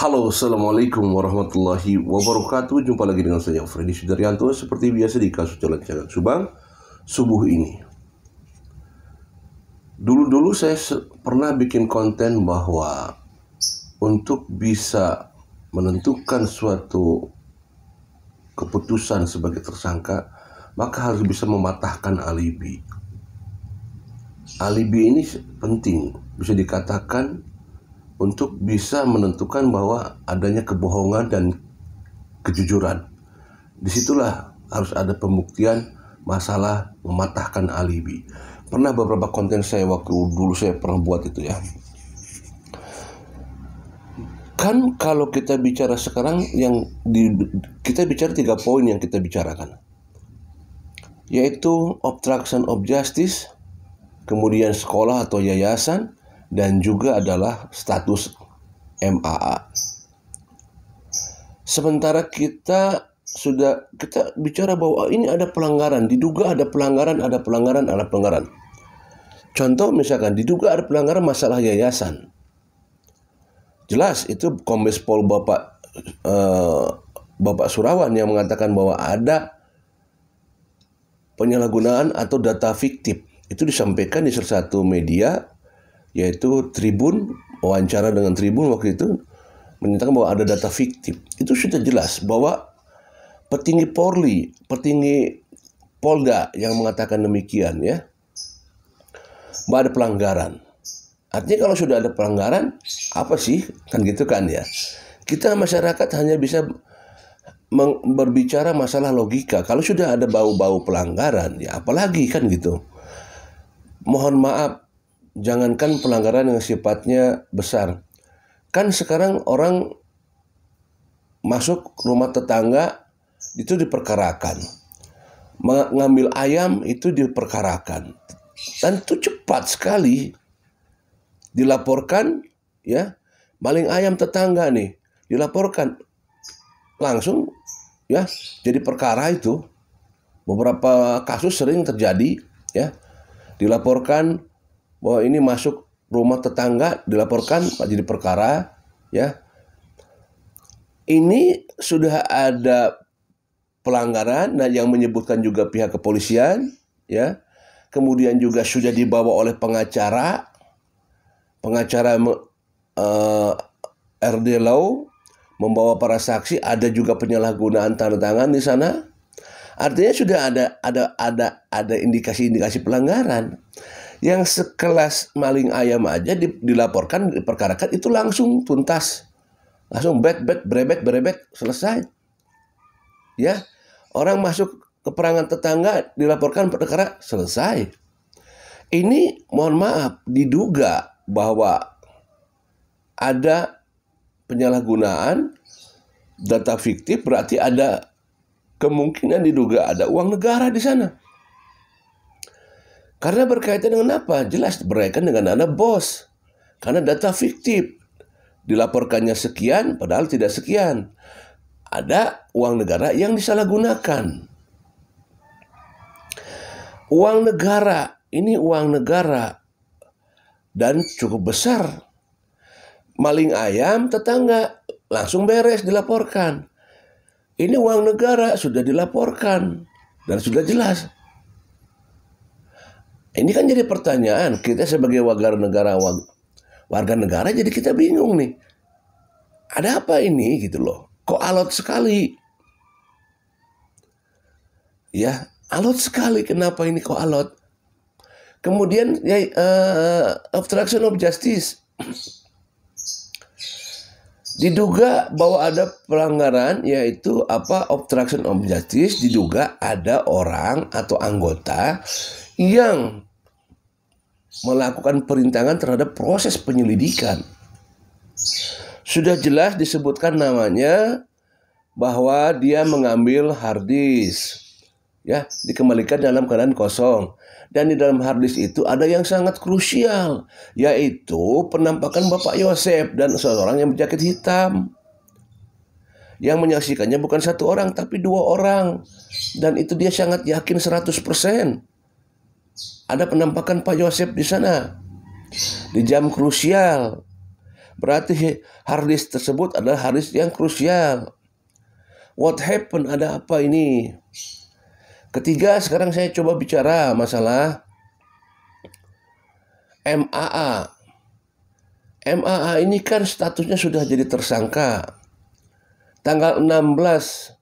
Halo, Assalamualaikum warahmatullahi wabarakatuh. Jumpa lagi dengan saya Freddy Sudaryanto. Seperti biasa di kasus Jalan Cagak Subang Subuh ini. Dulu-dulu saya pernah bikin konten bahwa Untuk bisa menentukan suatu keputusan sebagai tersangka Maka harus bisa mematahkan alibi. Alibi ini penting Bisa dikatakan untuk bisa menentukan bahwa adanya kebohongan dan kejujuran. Di situlah harus ada pembuktian masalah mematahkan alibi. Pernah beberapa konten saya waktu dulu saya pernah buat itu ya. Kan kalau kita bicara sekarang yang di, kita bicara tiga poin yang kita bicarakan. Yaitu obstruction of justice, kemudian sekolah atau yayasan, dan juga adalah status MAA. Sementara kita sudah kita bicara bahwa ini ada pelanggaran, diduga ada pelanggaran, ada pelanggaran, ada pelanggaran. Contoh misalkan diduga ada pelanggaran masalah yayasan. Jelas itu Kombes Pol Bapak uh, Bapak Surawan yang mengatakan bahwa ada penyalahgunaan atau data fiktif. Itu disampaikan di salah satu media yaitu Tribun wawancara dengan Tribun waktu itu menyatakan bahwa ada data fiktif. Itu sudah jelas bahwa petinggi Polri, petinggi Polda yang mengatakan demikian ya. Bahwa ada pelanggaran. Artinya kalau sudah ada pelanggaran, apa sih? Kan gitu kan ya. Kita masyarakat hanya bisa berbicara masalah logika. Kalau sudah ada bau-bau pelanggaran, ya apalagi kan gitu. Mohon maaf, jangankan pelanggaran yang sifatnya besar. Kan sekarang orang masuk rumah tetangga itu diperkarakan. Mengambil ayam itu diperkarakan. Dan itu cepat sekali dilaporkan ya maling ayam tetangga nih dilaporkan langsung ya jadi perkara itu beberapa kasus sering terjadi ya dilaporkan bahwa ini masuk rumah tetangga dilaporkan jadi perkara ya. Ini sudah ada pelanggaran dan yang menyebutkan juga pihak kepolisian ya. Kemudian juga sudah dibawa oleh pengacara pengacara eh, RD Law membawa para saksi ada juga penyalahgunaan tanda tangan di sana. Artinya sudah ada ada ada ada indikasi-indikasi pelanggaran yang sekelas maling ayam aja dilaporkan diperkarakan itu langsung tuntas. Langsung bet bet berebet berebet selesai. Ya orang masuk ke perangan tetangga dilaporkan perkara selesai. Ini mohon maaf diduga bahwa ada penyalahgunaan data fiktif berarti ada kemungkinan diduga ada uang negara di sana karena berkaitan dengan apa? Jelas berkaitan dengan dana bos. Karena data fiktif. Dilaporkannya sekian, padahal tidak sekian. Ada uang negara yang disalahgunakan. Uang negara, ini uang negara. Dan cukup besar. Maling ayam tetangga, langsung beres dilaporkan. Ini uang negara sudah dilaporkan dan sudah jelas ini kan jadi pertanyaan kita sebagai warga negara warga negara jadi kita bingung nih. Ada apa ini gitu loh? Kok alot sekali? Ya, alot sekali. Kenapa ini kok alot? Kemudian ya uh, obstruction of justice. Diduga bahwa ada pelanggaran yaitu apa obstruction of justice diduga ada orang atau anggota yang melakukan perintangan terhadap proses penyelidikan. Sudah jelas disebutkan namanya bahwa dia mengambil harddisk ya dikembalikan dalam keadaan kosong dan di dalam harddisk itu ada yang sangat krusial yaitu penampakan Bapak Yosef dan seorang yang berjaket hitam yang menyaksikannya bukan satu orang tapi dua orang dan itu dia sangat yakin 100% ada penampakan Pak Yosef di sana di jam krusial. berarti harddisk tersebut adalah harddisk yang krusial. What happened? Ada apa ini? Ketiga, sekarang saya coba bicara masalah MAA. MAA ini kan statusnya sudah jadi tersangka. Tanggal 16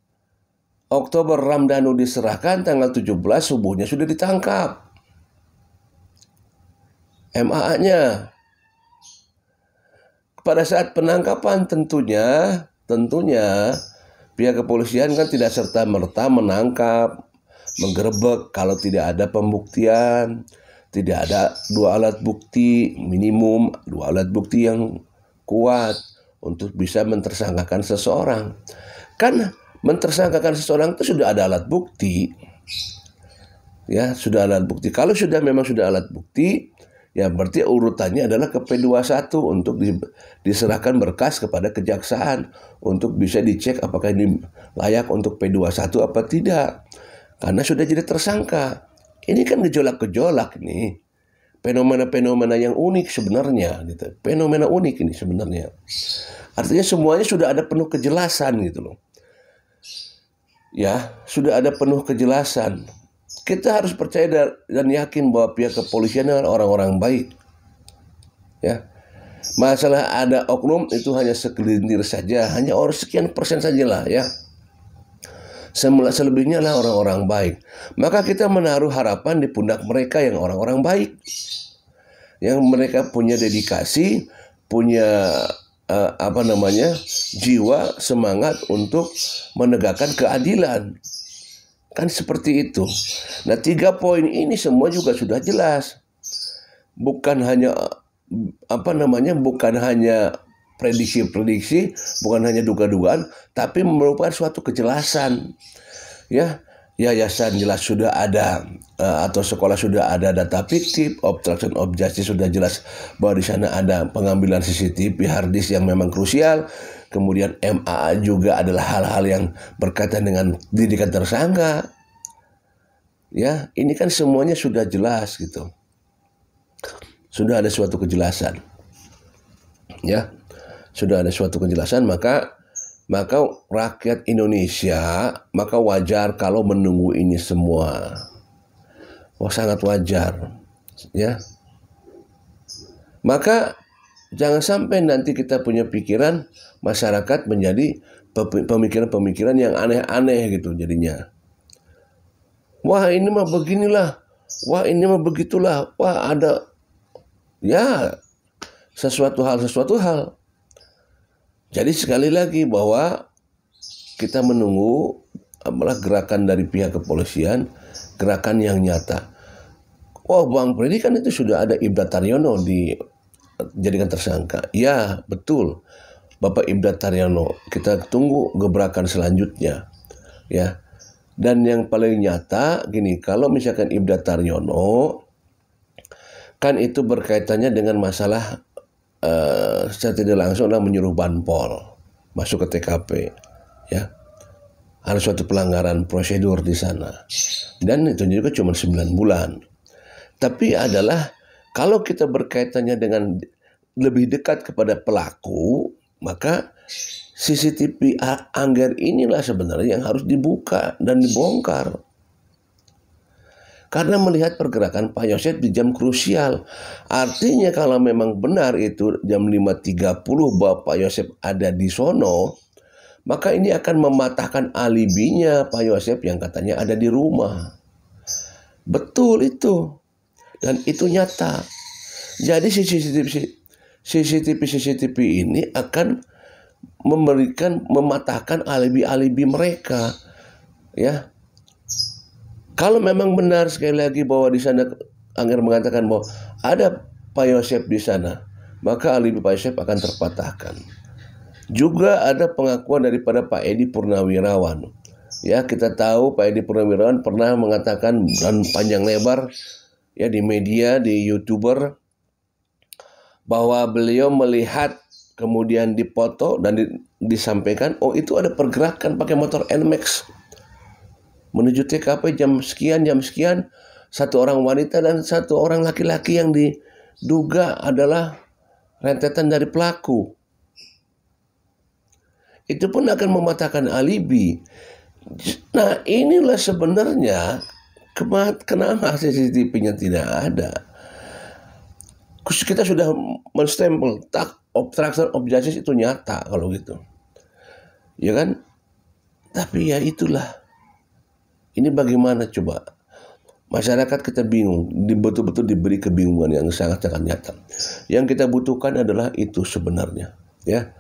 Oktober Ramdhanu diserahkan, tanggal 17 subuhnya sudah ditangkap. MAA-nya. Pada saat penangkapan tentunya, tentunya pihak kepolisian kan tidak serta merta menangkap menggerebek kalau tidak ada pembuktian, tidak ada dua alat bukti minimum, dua alat bukti yang kuat untuk bisa mentersangkakan seseorang. Kan mentersangkakan seseorang itu sudah ada alat bukti. Ya, sudah alat bukti. Kalau sudah memang sudah alat bukti, ya berarti urutannya adalah ke P21 untuk diserahkan berkas kepada kejaksaan untuk bisa dicek apakah ini layak untuk P21 apa tidak karena sudah jadi tersangka. Ini kan gejolak-gejolak nih. Fenomena-fenomena yang unik sebenarnya gitu. Fenomena unik ini sebenarnya. Artinya semuanya sudah ada penuh kejelasan gitu loh. Ya, sudah ada penuh kejelasan. Kita harus percaya dan yakin bahwa pihak kepolisian adalah orang-orang baik. Ya. Masalah ada oknum itu hanya segelintir saja, hanya orang sekian persen sajalah ya selebihnya adalah orang-orang baik. Maka kita menaruh harapan di pundak mereka yang orang-orang baik. Yang mereka punya dedikasi, punya uh, apa namanya? jiwa, semangat untuk menegakkan keadilan. Kan seperti itu. Nah, tiga poin ini semua juga sudah jelas. Bukan hanya apa namanya? bukan hanya prediksi-prediksi, bukan hanya duga-dugaan, tapi merupakan suatu kejelasan. Ya, yayasan jelas sudah ada uh, atau sekolah sudah ada data fiktif, obstruction of justice sudah jelas bahwa di sana ada pengambilan CCTV harddisk yang memang krusial. Kemudian MAA juga adalah hal-hal yang berkaitan dengan didikan tersangka. Ya, ini kan semuanya sudah jelas gitu. Sudah ada suatu kejelasan. Ya sudah ada suatu kejelasan maka maka rakyat Indonesia maka wajar kalau menunggu ini semua. Oh sangat wajar ya. Maka jangan sampai nanti kita punya pikiran masyarakat menjadi pemikiran-pemikiran yang aneh-aneh gitu jadinya. Wah ini mah beginilah, wah ini mah begitulah, wah ada ya sesuatu hal sesuatu hal jadi sekali lagi bahwa kita menunggu malah gerakan dari pihak kepolisian, gerakan yang nyata. Oh, Bang Freddy kan itu sudah ada Ibda Taryono dijadikan tersangka. Ya, betul. Bapak Ibda Taryono, kita tunggu gebrakan selanjutnya. Ya. Dan yang paling nyata gini, kalau misalkan Ibda Taryono kan itu berkaitannya dengan masalah uh, secara tidak langsung adalah menyuruh banpol masuk ke TKP ya. Ada suatu pelanggaran prosedur di sana. Dan itu juga cuma 9 bulan. Tapi adalah kalau kita berkaitannya dengan lebih dekat kepada pelaku maka CCTV Angger inilah sebenarnya yang harus dibuka dan dibongkar karena melihat pergerakan Pak Yosef di jam krusial. Artinya kalau memang benar itu jam 5.30 bahwa Pak Yosef ada di sono, maka ini akan mematahkan alibinya Pak Yosef yang katanya ada di rumah. Betul itu. Dan itu nyata. Jadi CCTV CCTV CCTV ini akan memberikan mematahkan alibi-alibi mereka ya kalau memang benar sekali lagi bahwa di sana Angger mengatakan bahwa ada Pak Yosef di sana, maka alibi Pak Yosef akan terpatahkan. Juga ada pengakuan daripada Pak Edi Purnawirawan. Ya, kita tahu Pak Edi Purnawirawan pernah mengatakan dan panjang lebar ya di media, di YouTuber bahwa beliau melihat kemudian dipoto dan di, disampaikan oh itu ada pergerakan pakai motor NMAX menuju TKP jam sekian jam sekian satu orang wanita dan satu orang laki-laki yang diduga adalah rentetan dari pelaku. Itu pun akan mematahkan alibi. Nah inilah sebenarnya kenapa CCTV-nya tidak ada. Kita sudah menstempel tak obstruction of justice itu nyata kalau gitu. Ya kan? Tapi ya itulah. Ini bagaimana coba? Masyarakat kita bingung, betul-betul diberi kebingungan yang sangat-sangat nyata. Yang kita butuhkan adalah itu sebenarnya, ya.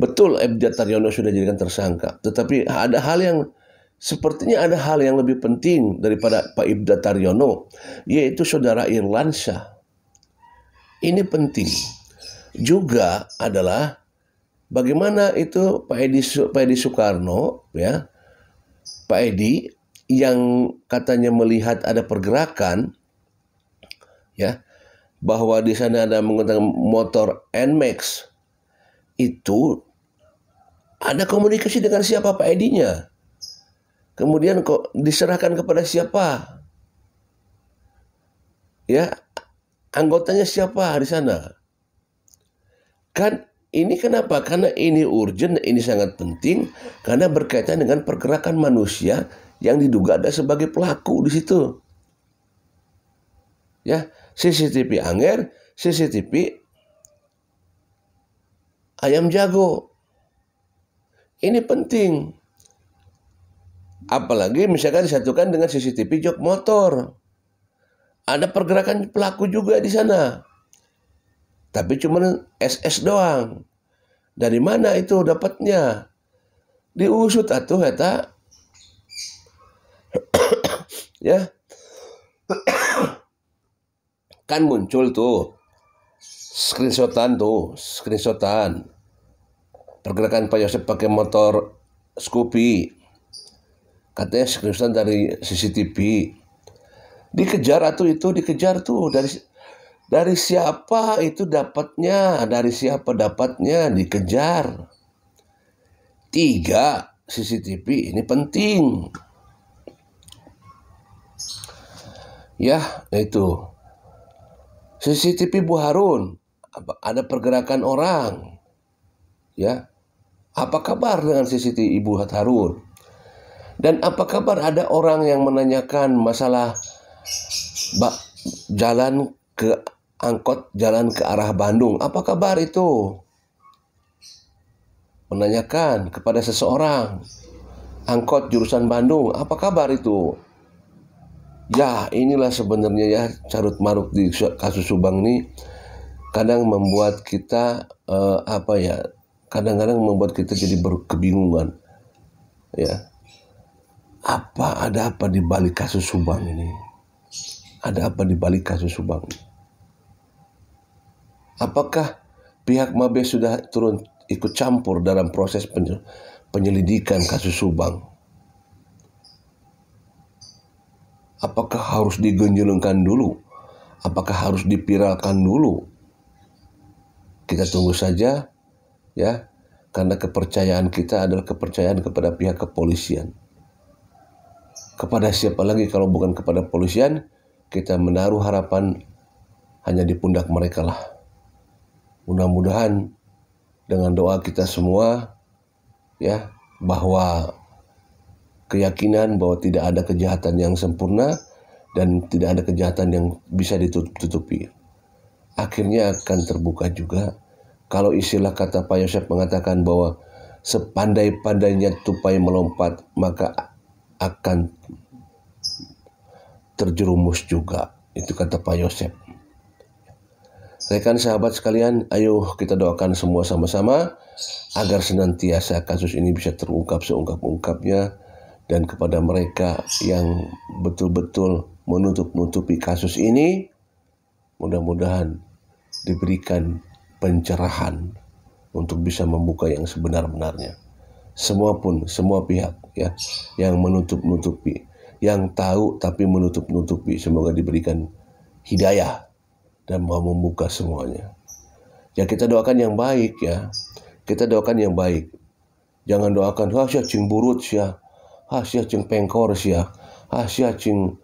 Betul Ebda Taryono sudah dijadikan tersangka, tetapi ada hal yang sepertinya ada hal yang lebih penting daripada Pak Ibda Taryono, yaitu saudara Irlansyah. Ini penting. Juga adalah bagaimana itu Pak Edi, Pak Edi Soekarno, ya, Pak Edi yang katanya melihat ada pergerakan ya bahwa di sana ada menggunakan motor Nmax itu ada komunikasi dengan siapa? Pak Edinya. Kemudian kok diserahkan kepada siapa? Ya anggotanya siapa di sana? Kan ini kenapa? Karena ini urgent ini sangat penting karena berkaitan dengan pergerakan manusia yang diduga ada sebagai pelaku di situ. Ya, CCTV Anger, CCTV ayam jago. Ini penting. Apalagi misalkan disatukan dengan CCTV jok motor. Ada pergerakan pelaku juga di sana. Tapi cuma SS doang. Dari mana itu dapatnya? Diusut atuh eta ya. Kan muncul tuh screenshotan tuh screenshotan. Pergerakan Pak Yosef pakai motor Scoopy. Katanya screenshotan dari CCTV dikejar atau itu dikejar tuh. Dari dari siapa itu dapatnya? Dari siapa dapatnya? Dikejar. Tiga CCTV ini penting Ya, itu. CCTV Bu Harun, ada pergerakan orang. Ya. Apa kabar dengan CCTV Ibu Harun? Dan apa kabar ada orang yang menanyakan masalah jalan ke angkot jalan ke arah Bandung. Apa kabar itu? Menanyakan kepada seseorang angkot jurusan Bandung, apa kabar itu? Ya, inilah sebenarnya ya carut marut di kasus Subang ini kadang membuat kita uh, apa ya? Kadang-kadang membuat kita jadi berkebingungan. Ya. Apa ada apa di balik kasus Subang ini? Ada apa di balik kasus Subang ini? Apakah pihak Mabes sudah turun ikut campur dalam proses penyelidikan kasus Subang? Apakah harus digenjulungkan dulu? Apakah harus dipiralkan dulu? Kita tunggu saja ya, karena kepercayaan kita adalah kepercayaan kepada pihak kepolisian. Kepada siapa lagi kalau bukan kepada polisian, kita menaruh harapan hanya di pundak mereka lah. Mudah-mudahan dengan doa kita semua ya bahwa keyakinan bahwa tidak ada kejahatan yang sempurna dan tidak ada kejahatan yang bisa ditutupi. Akhirnya akan terbuka juga. Kalau istilah kata Pak Yosef mengatakan bahwa sepandai-pandainya tupai melompat, maka akan terjerumus juga. Itu kata Pak Yosef. Rekan sahabat sekalian, ayo kita doakan semua sama-sama agar senantiasa kasus ini bisa terungkap seungkap-ungkapnya dan kepada mereka yang betul-betul menutup-nutupi kasus ini mudah-mudahan diberikan pencerahan untuk bisa membuka yang sebenar-benarnya. Semua pun semua pihak ya yang menutup-nutupi yang tahu tapi menutup-nutupi semoga diberikan hidayah dan mau membuka semuanya. Ya kita doakan yang baik ya. Kita doakan yang baik. Jangan doakan wah cing burut ya ah sia cing pengkor sia ah sia cing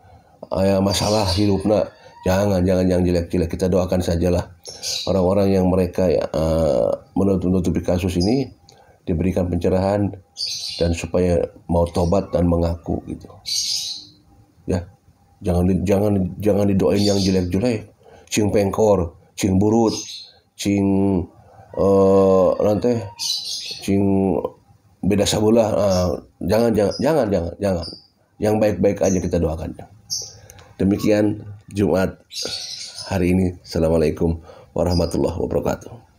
aya masalah hidupna Jangan, jangan yang jelek-jelek. Kita doakan sajalah orang-orang yang mereka ya, uh, menutupi kasus ini diberikan pencerahan dan supaya mau tobat dan mengaku gitu. Ya, jangan jangan jangan didoain yang jelek-jelek. Cing pengkor, cing burut, cing uh, nanti cing beda sabulah. Uh, jangan jangan jangan jangan jangan. Yang baik-baik aja kita doakan. Demikian Jumat hari ini. Assalamualaikum warahmatullahi wabarakatuh.